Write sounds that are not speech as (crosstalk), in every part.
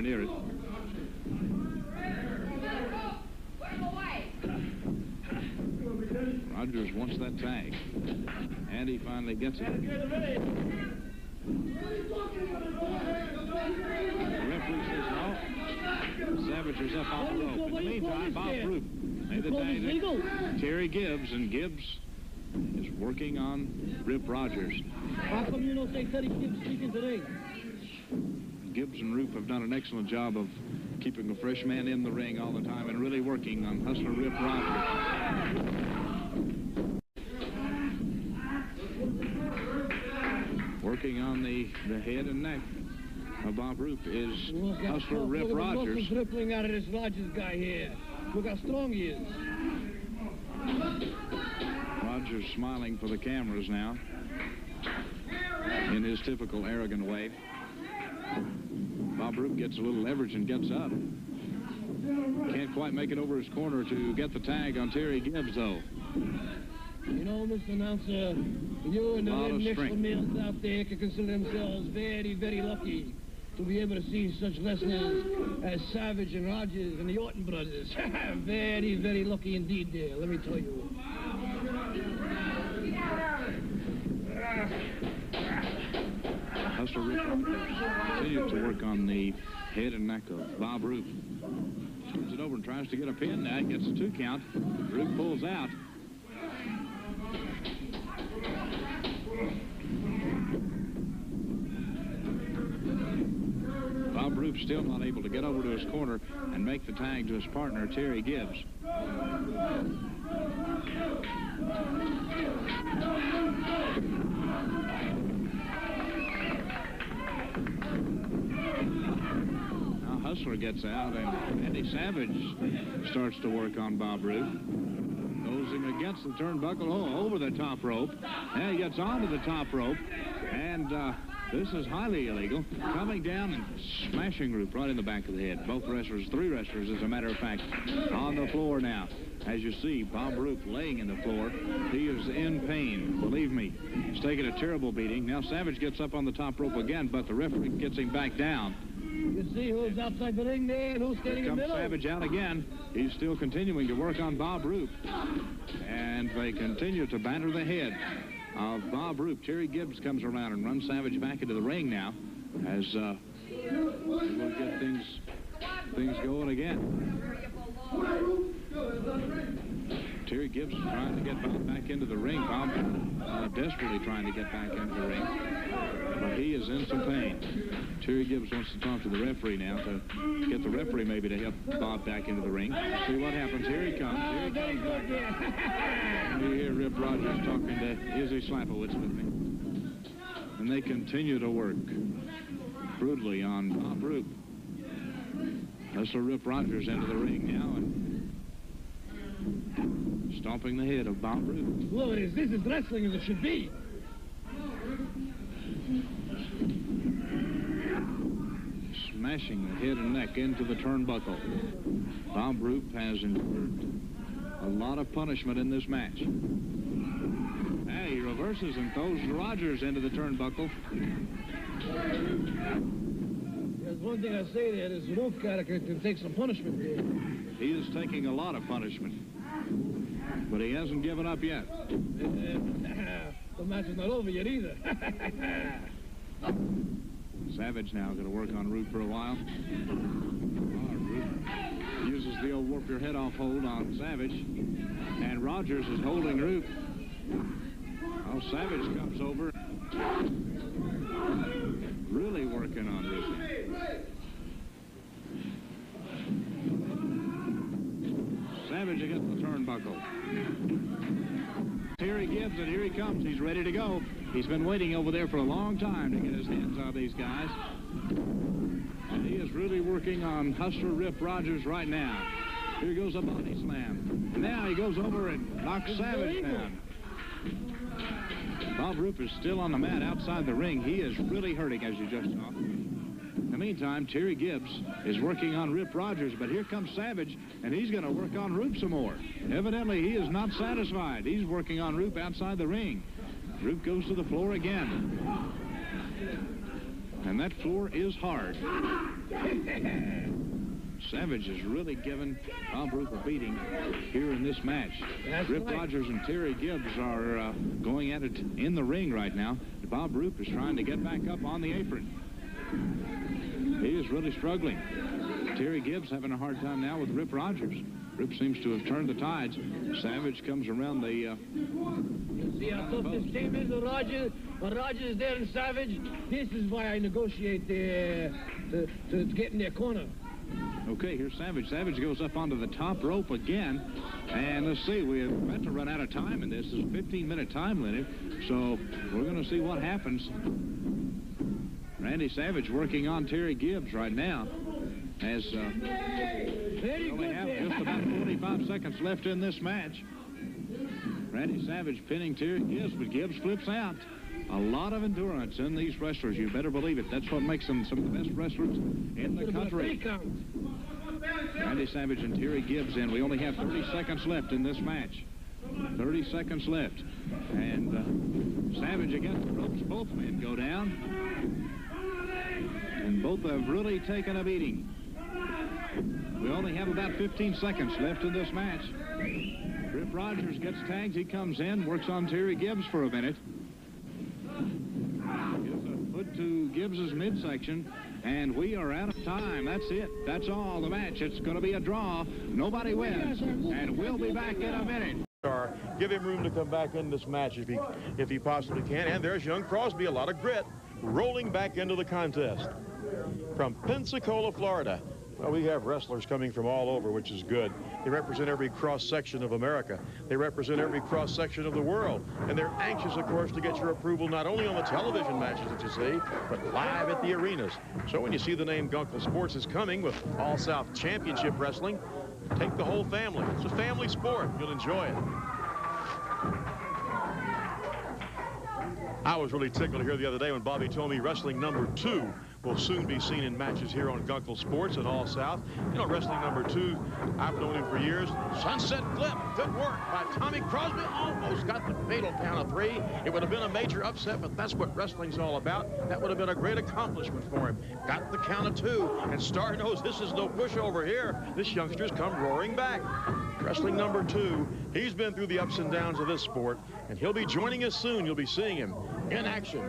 anywhere near it. Rogers wants that tag. And he finally gets it. The referee says no. Savage is up on the rope. In the meantime, Bob Roop made the tag. Terry Gibbs, and Gibbs is working on Rip Rogers. How come you don't take Teddy Gibbs speaking today? Gibbs and Roop have done an excellent job of keeping the fresh man in the ring all the time and really working on Hustler Rip Rogers. Working on the, the head and neck of Bob Roop is Look Hustler Rip look Rogers. rippling out of this Rogers guy here. Look how strong he is. Rogers smiling for the cameras now in his typical arrogant way. Bob Roop gets a little leverage and gets up. Can't quite make it over his corner to get the tag on Terry Gibbs, though. You know, Mr. Announcer, you and the Lot of red strength. males out there can consider themselves very, very lucky to be able to see such wrestlers as Savage and Rogers and the Orton brothers. (laughs) very, very lucky indeed there, let me tell you. Rip Rogers continues to work on the head and neck of Bob Roop. Turns it over and tries to get a pin. Now gets a two count. Roop pulls out. Bob Roop still not able to get over to his corner and make the tag to his partner, Terry Gibbs. Hustler gets out and Eddie Savage starts to work on Bob him against the turnbuckle, oh, over the top rope. And he gets onto the top rope. And uh, this is highly illegal. Coming down and smashing Roop right in the back of the head. Both wrestlers, three wrestlers, as a matter of fact, on the floor now. As you see, Bob Roop laying in the floor. He is in pain, believe me. He's taking a terrible beating. Now Savage gets up on the top rope again, but the referee gets him back down. You see who's outside the ring there and who's standing in the middle? Savage out again. He's still continuing to work on Bob Roop. And they continue to batter the head of Bob Roop. Terry Gibbs comes around and runs Savage back into the ring now as uh, we'll get things, things going again. Terry Gibbs is trying to get Bob back into the ring. Bob uh, desperately trying to get back into the ring. But he is in some pain. Terry Gibbs wants to talk to the referee now to get the referee maybe to help Bob back into the ring. See what happens. Here he comes. Here he comes back. (laughs) You hear Rip Rogers talking to Izzy Slapowitz with me. And they continue to work brutally on Bob Roop. Hustler Rip Rogers into the ring now and stomping the head of Bob Roop. Well, it is. This is wrestling as it should be. Smashing the head and neck into the turnbuckle. Bob Roop has endured a lot of punishment in this match. Hey, he reverses and throws Rogers into the turnbuckle. There's one thing I say there, this Wolf guy can, take some punishment there. He is taking a lot of punishment. But he hasn't given up yet. Uh, uh, (coughs) the match is not over yet either. (laughs) Savage now is going to work on Roop for a while. Roop uses the old warp your head off hold on Savage. And Rogers is holding Roop. Oh, Savage comes over. Really working on Roop. Savage against the turnbuckle. Here he Gibbs, and here he comes. He's ready to go. He's been waiting over there for a long time to get his hands on these guys. And he is really working on Hustler Rip Rogers right now. Here goes a body slam. And now he goes over and knocks Savage down. Bob Roop is still on the mat outside the ring. He is really hurting, as you just saw. Meantime, Terry Gibbs is working on Rip Rogers, but here comes Savage, and he's going to work on Roop some more. Evidently, he is not satisfied. He's working on Roop outside the ring. Roop goes to the floor again. And that floor is hard. Savage has really given Bob Roop a beating here in this match. That's Rip right. Rogers and Terry Gibbs are uh, going at it in the ring right now. Bob Roop is trying to get back up on the apron. He is really struggling. Terry Gibbs having a hard time now with Rip Rogers. Rip seems to have turned the tides. Savage comes around the uh, You see tough this team is with Rogers? When Rogers is there and Savage, this is why I negotiate the, to, to get in their corner. Okay, here's Savage. Savage goes up onto the top rope again. And let's see, we're about to run out of time in this. It's a 15-minute time limit. So we're going to see what happens. Randy Savage working on Terry Gibbs right now. As uh, Very we only have just about 45 seconds left in this match. Randy Savage pinning Terry Gibbs, but Gibbs flips out. A lot of endurance in these wrestlers. You better believe it. That's what makes them some of the best wrestlers in the What about a country. Randy Savage and Terry Gibbs in. We only have 30 seconds left in this match. 30 seconds left. And uh, Savage against the ropes. Both men go down. And both have really taken a beating. We only have about 15 seconds left in this match. Rip Rogers gets tagged. He comes in, works on Terry Gibbs for a minute. Gives a foot to Gibbs's midsection. And we are out of time. That's it. That's all the match. It's going to be a draw. Nobody wins. And we'll be back in a minute. Give him room to come back in this match if he if he possibly can. And there's young Crosby, a lot of grit, rolling back into the contest. From Pensacola, Florida. Well, we have wrestlers coming from all over, which is good. They represent every cross-section of America. They represent every cross-section of the world. And they're anxious, of course, to get your approval not only on the television matches that you see, but live at the arenas. So when you see the name Gunkel Sports is coming with All-South Championship Wrestling, take the whole family. It's a family sport. You'll enjoy it. I was really tickled here the other day when Bobby told me wrestling number two will soon be seen in matches here on Gunkel Sports and All South. You know, wrestling number two, I've known him for years. Sunset Flip, good work by Tommy Crosby. Almost got the fatal count of three. It would have been a major upset, but that's what wrestling's all about. That would have been a great accomplishment for him. Got the count of two, and Starr knows this is no pushover here. This youngster's come roaring back. Wrestling number two, he's been through the ups and downs of this sport, and he'll be joining us soon. You'll be seeing him in action.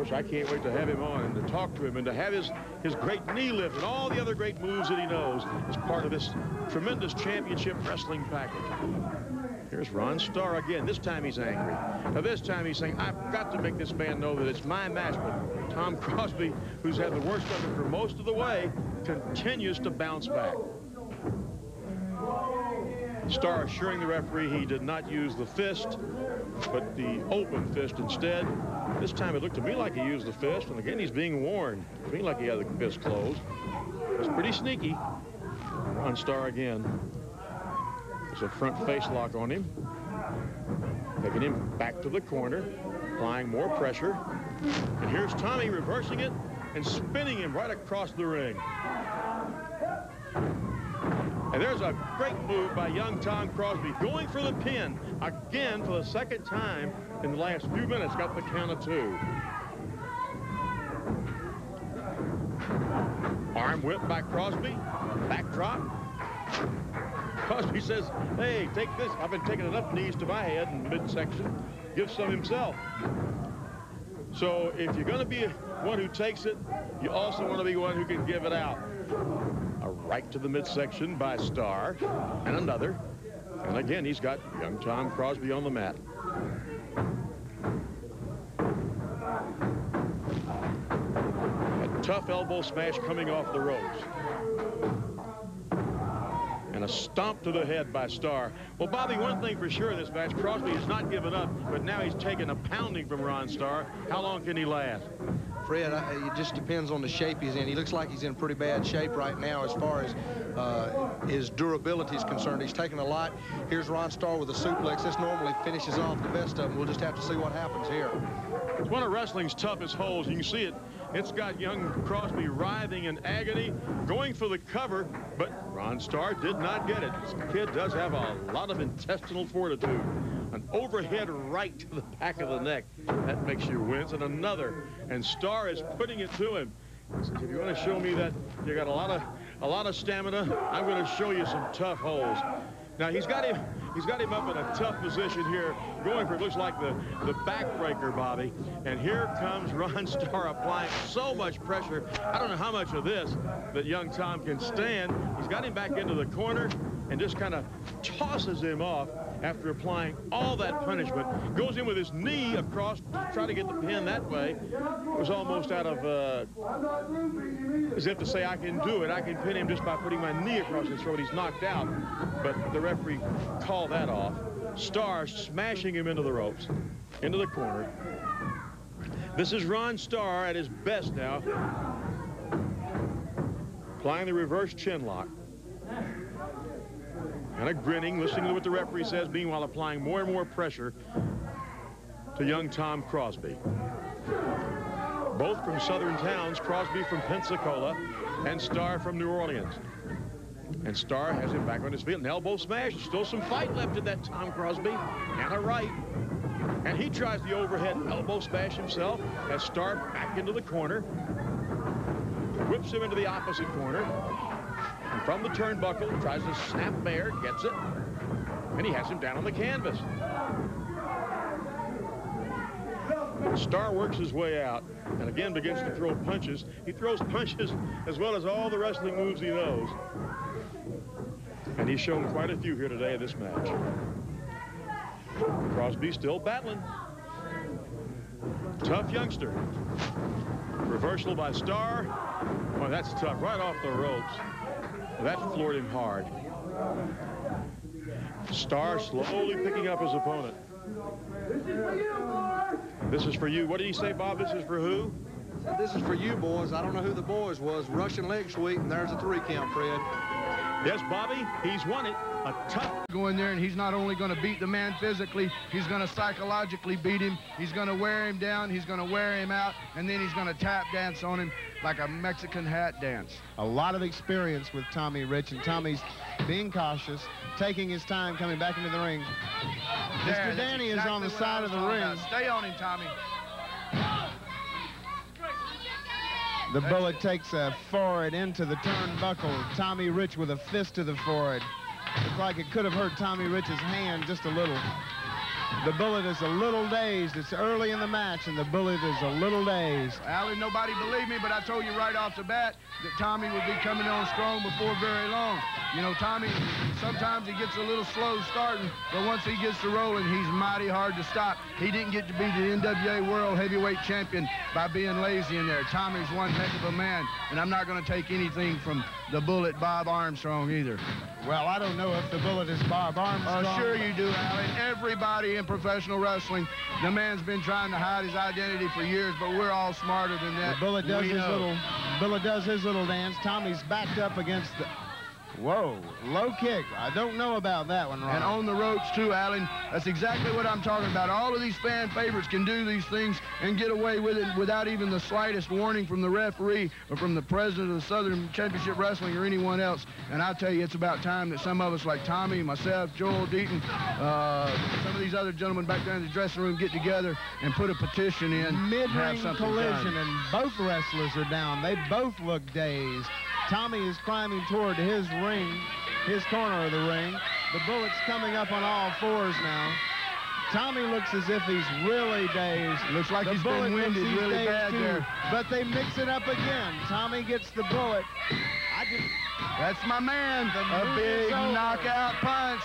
Course, I can't wait to have him on and to talk to him and to have his, his great knee lift and all the other great moves that he knows as part of this tremendous championship wrestling package. Here's Ron Starr again. This time he's angry. Now this time he's saying, I've got to make this man know that it's my match. But Tom (laughs) Crosby, who's had the worst of it for most of the way, continues to bounce back. Starr assuring the referee he did not use the fist, but the open fist instead. This time it looked to me like he used the fist, and again he's being warned. To me like he had the fist closed. It's pretty sneaky. Ron Starr again. There's a front face lock on him. Taking him back to the corner, applying more pressure. And here's Tommy reversing it and spinning him right across the ring. And there's a great move by young Tom Crosby going for the pin again for the second time in the last few minutes. Got the count of two. Arm whip by Crosby. Backdrop. Crosby says, hey, take this. I've been taking enough knees to my head in the midsection. Give some himself. So if you're going to be one who takes it, you also want to be one who can give it out. Right to the midsection by Starr, and another. And again, he's got young Tom Crosby on the mat. A tough elbow smash coming off the ropes. And a stomp to the head by Starr. Well, Bobby, one thing for sure this match, Crosby has not given up, but now he's taking a pounding from Ron Starr. How long can he last? Fred, I- it just depends on the shape he's in. He looks like he's in pretty bad shape right now as far as uh, his durability is concerned. He's taken a lot. Here's Ron Starr with a suplex. This normally finishes off the best of them. We'll just have to see what happens here. It's one of wrestling's toughest holes. You can see it. It's got young Crosby writhing in agony, going for the cover, but Ron Starr did not get it. This kid does have a lot of intestinal fortitude. An overhead right to the back of the neck. That makes you wince. And another. And Starr is putting it to him. He says, if you want to show me that you got a lot of a lot of stamina. I'm going to show you some tough holes. Now he's got him. He's got him up in a tough position here, going for it looks like the the backbreaker, Bobby. And here comes Ron Starr applying so much pressure. I don't know how much of this that young Tom can stand. He's got him back into the corner and just kind of tosses him off after applying all that punishment. Goes in with his knee across to try to get the pin that way. It was almost out of, uh, as if to say, I can do it. I can pin him just by putting my knee across his throat. He's knocked out. But the referee called that off. Starr smashing him into the ropes, into the corner. This is Ron Starr at his best now. Applying the reverse chin lock. Kind of grinning, listening to what the referee says, meanwhile applying more and more pressure to young Tom Crosby. Both from southern towns, Crosby from Pensacola and Starr from New Orleans. And Starr has him back on his feet. An elbow smash. Still some fight left in that Tom Crosby. And a right. And he tries the overhead elbow smash himself as Starr back into the corner. Whips him into the opposite corner. From the turnbuckle, tries to snap there, gets it. And he has him down on the canvas. Starr works his way out and again begins to throw punches. He throws punches as well as all the wrestling moves he knows. And he's shown quite a few here today in this match. Crosby still battling. Tough youngster. Reversal by Starr. Boy, that's tough. Right off the ropes. That floored him hard. Starr slowly picking up his opponent. This is for you, boys. This is for you. What did he say, Bob? This is for who? This is for you boys. I don't know who the boys was. Russian leg sweep, and there's a three count, Fred. Yes, Bobby, he's won it. A tough. Go in there, and he's not only going to beat the man physically, he's going to psychologically beat him. He's going to wear him down. He's going to wear him out, and then he's going to tap dance on him like a Mexican hat dance. A lot of experience with Tommy Rich, and Tommy's being cautious, taking his time coming back into the ring. There, Mr. Danny is on the side of the ring. about. Stay on him, Tommy. The bullet takes a forward into the turnbuckle. Tommy Rich with a fist to the forehead. Looks like it could have hurt Tommy Rich's hand just a little. The bullet is a little dazed. It's early in the match, and the bullet is a little dazed. Allie, nobody believed me, but I told you right off the bat that Tommy would be coming on strong before very long. You know, Tommy, sometimes he gets a little slow starting, but once he gets to rolling, he's mighty hard to stop. He didn't get to be the NWA World Heavyweight Champion by being lazy in there. Tommy's one heck of a man, and I'm not going to take anything from the bullet Bob Armstrong either. Well, I don't know if the bullet is Bob Armstrong. Uh, sure you do, Allen. Everybody in professional wrestling, the man's been trying to hide his identity for years, but we're all smarter than The that. bullet does We his know. little bullet does his little dance. Tommy's backed up against the Whoa, low kick. I don't know about that one, Ron. And on the ropes, too, Allen. That's exactly what I'm talking about. All of these fan favorites can do these things and get away with it without even the slightest warning from the referee or from the president of the Southern Championship Wrestling or anyone else. And I tell you, it's about time that some of us, like Tommy, myself, Joel Deaton, uh, some of these other gentlemen back there in the dressing room get together and put a petition in Mid-ring collision, done. and both wrestlers are down. They both look dazed. Tommy is climbing toward his ring, his corner of the ring. The bullet's coming up on all fours now. Tommy looks as if he's really dazed. Looks like the he's been winded he's really bad too, there. But they mix it up again. Tommy gets the bullet. I just That's my man, a big knockout punch.